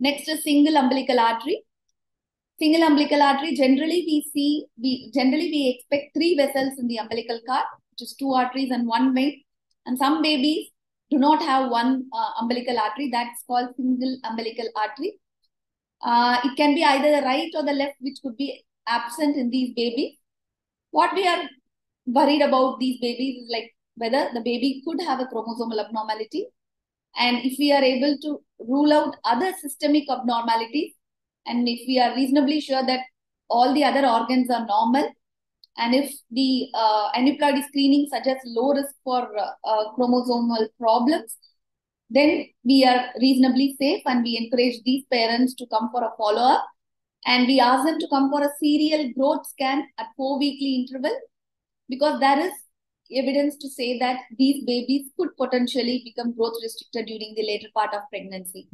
Next is single umbilical artery. Single umbilical artery, generally we see, we generally we expect three vessels in the umbilical cord, which is two arteries and one vein. And some babies do not have one uh, umbilical artery. That's called single umbilical artery. Uh, it can be either the right or the left, which could be absent in these babies. What we are worried about these babies is like whether the baby could have a chromosomal abnormality. And if we are able to rule out other systemic abnormalities, and if we are reasonably sure that all the other organs are normal, and if the uh, aneuploidy screening suggests low risk for uh, uh, chromosomal problems, then we are reasonably safe and we encourage these parents to come for a follow-up. And we ask them to come for a serial growth scan at four weekly interval because there is evidence to say that these babies could potentially become growth restricted during the later part of pregnancy.